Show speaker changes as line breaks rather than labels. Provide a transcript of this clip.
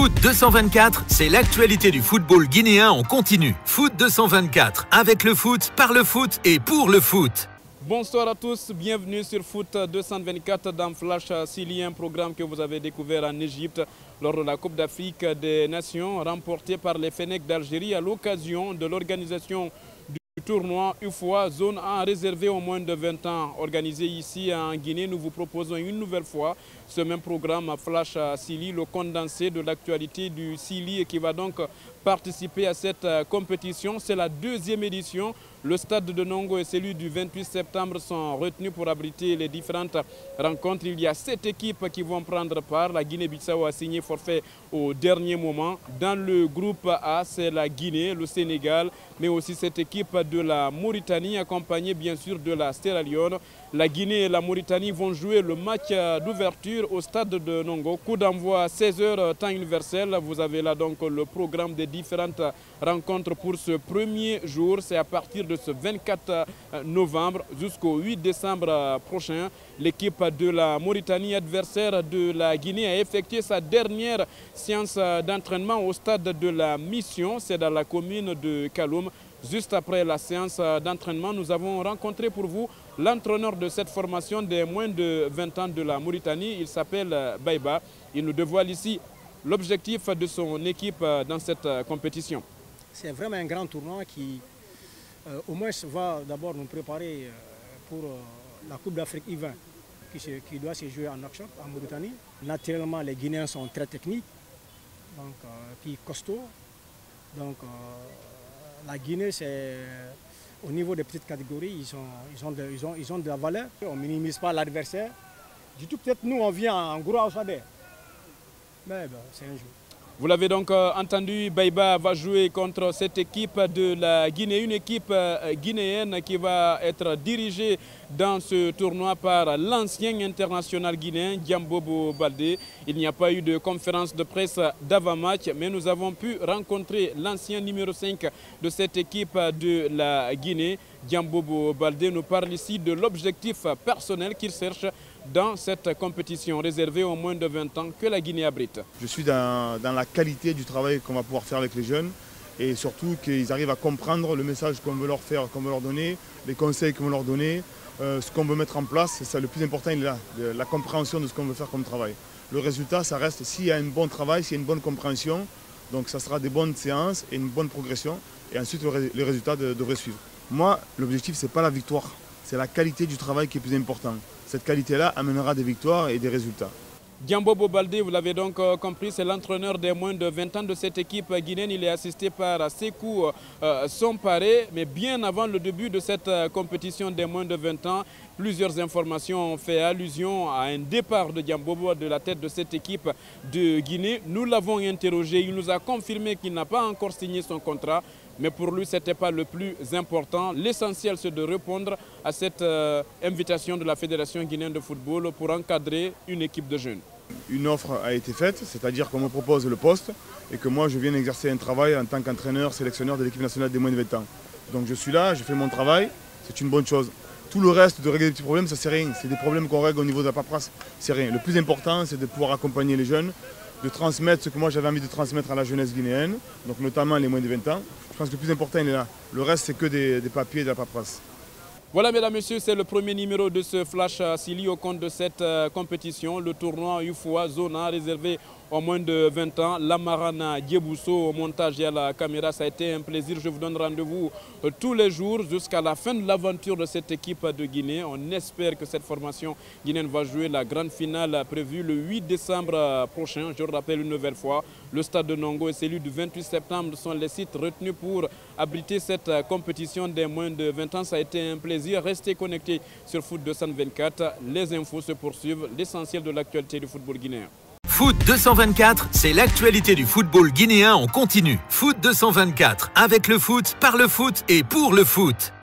Foot 224, c'est l'actualité du football guinéen en continu. Foot 224, avec le foot, par le foot et pour le foot.
Bonsoir à tous, bienvenue sur Foot 224 dans Flash Sili, un programme que vous avez découvert en Égypte lors de la Coupe d'Afrique des Nations remportée par les Fennecs d'Algérie à l'occasion de l'organisation tournoi UFOA zone 1 réservé aux moins de 20 ans. Organisé ici en Guinée, nous vous proposons une nouvelle fois ce même programme Flash Sili, le condensé de l'actualité du Sili qui va donc participer à cette compétition. C'est la deuxième édition. Le stade de Nongo et celui du 28 septembre sont retenus pour abriter les différentes rencontres. Il y a sept équipes qui vont prendre part. La Guinée-Bissau a signé forfait au dernier moment. Dans le groupe A, c'est la Guinée, le Sénégal, mais aussi cette équipe de la Mauritanie, accompagnée bien sûr de la Sierra Leone. La Guinée et la Mauritanie vont jouer le match d'ouverture au stade de Nongo. Coup d'envoi à 16h temps universel. Vous avez là donc le programme des différentes rencontres pour ce premier jour. C'est à partir de ce 24 novembre jusqu'au 8 décembre prochain. L'équipe de la Mauritanie, adversaire de la Guinée, a effectué sa dernière séance d'entraînement au stade de la Mission. C'est dans la commune de Kaloum. Juste après la séance d'entraînement, nous avons rencontré pour vous l'entraîneur de cette formation des moins de 20 ans de la Mauritanie. Il s'appelle Baïba. Il nous dévoile ici l'objectif de son équipe dans cette compétition.
C'est vraiment un grand tournoi qui, euh, au moins, va d'abord nous préparer pour euh, la Coupe d'Afrique I-20 qui, doit se jouer en Nouakchott, en Mauritanie. Naturellement, les Guinéens sont très techniques, donc, euh, puis costauds. Donc, la Guinée, c'est au niveau des petites catégories, ils, sont, ils, ont, de, ils, ont, ils ont de la valeur. On ne minimise pas l'adversaire. Du tout, peut-être nous, on vient en gros au Ben, jeu.
Vous l'avez donc entendu, Baïba va jouer contre cette équipe de la Guinée, une équipe guinéenne qui va être dirigée dans ce tournoi par l'ancien international guinéen Diambobo Baldé. Il n'y a pas eu de conférence de presse d'avant-match, mais nous avons pu rencontrer l'ancien numéro 5 de cette équipe de la Guinée. Diambobo Baldé nous parle ici de l'objectif personnel qu'il cherche dans cette compétition réservée aux moins de 20 ans que la Guinée abrite.
Je suis dans, la qualité du travail qu'on va pouvoir faire avec les jeunes et surtout qu'ils arrivent à comprendre le message qu'on veut leur faire, qu'on veut leur donner, les conseils qu'on veut leur donner, euh, ce qu'on veut mettre en place. C'est le plus important, il est là, la compréhension de ce qu'on veut faire comme travail. Le résultat, ça reste s'il y a un bon travail, s'il y a une bonne compréhension, donc ça sera des bonnes séances et une bonne progression et ensuite le, les résultats de, devraient suivre. Moi, l'objectif, ce n'est pas la victoire, c'est la qualité du travail qui est plus important. Cette qualité-là amènera des victoires et des résultats.
Diambobo Baldé, vous l'avez donc compris, c'est l'entraîneur des moins de 20 ans de cette équipe guinéenne. Il est assisté par Sekou euh, Somparé, mais bien avant le début de cette compétition des moins de 20 ans, plusieurs informations ont fait allusion à un départ de Diambobo de la tête de cette équipe de Guinée. Nous l'avons interrogé, il nous a confirmé qu'il n'a pas encore signé son contrat. Mais pour lui, ce n'était pas le plus important. L'essentiel, c'est de répondre à cette euh, invitation de la Fédération guinéenne de football pour encadrer une équipe de jeunes.
Une offre a été faite, c'est-à-dire qu'on me propose le poste et que moi, je viens exercer un travail en tant qu'entraîneur, sélectionneur de l'équipe nationale des moins de 20 ans. Donc je suis là, je fais mon travail, c'est une bonne chose. Tout le reste de régler des petits problèmes, ça c'est rien. C'est des problèmes qu'on règle au niveau de la paperasse, c'est rien. Le plus important, c'est de pouvoir accompagner les jeunes, de transmettre ce que moi j'avais envie de transmettre à la jeunesse guinéenne, donc notamment les moins de 20 ans. Je pense que le plus important, il est là. Le reste, c'est que des, papiers et de la paperasse.
Voilà, mesdames, messieurs, c'est le premier numéro de ce Flash Silly au compte de cette euh, compétition, le tournoi UFOA Zona réservé aux moins de 20 ans. Lamarana Diebousso au montage et à la caméra, ça a été un plaisir. Je vous donne rendez-vous euh, tous les jours jusqu'à la fin de l'aventure de cette équipe de Guinée. On espère que cette formation guinéenne va jouer la grande finale prévue le 8 décembre prochain. Je le rappelle une nouvelle fois, le stade de Nongo et celui du 28 septembre sont les sites retenus pour abriter cette compétition des moins de 20 ans. Ça a été un plaisir. Restez connectés sur Foot 224. Les infos se poursuivent. L'essentiel de l'actualité du football guinéen.
Foot 224, c'est l'actualité du football guinéen en continu. Foot 224, avec le foot, par le foot et pour le foot.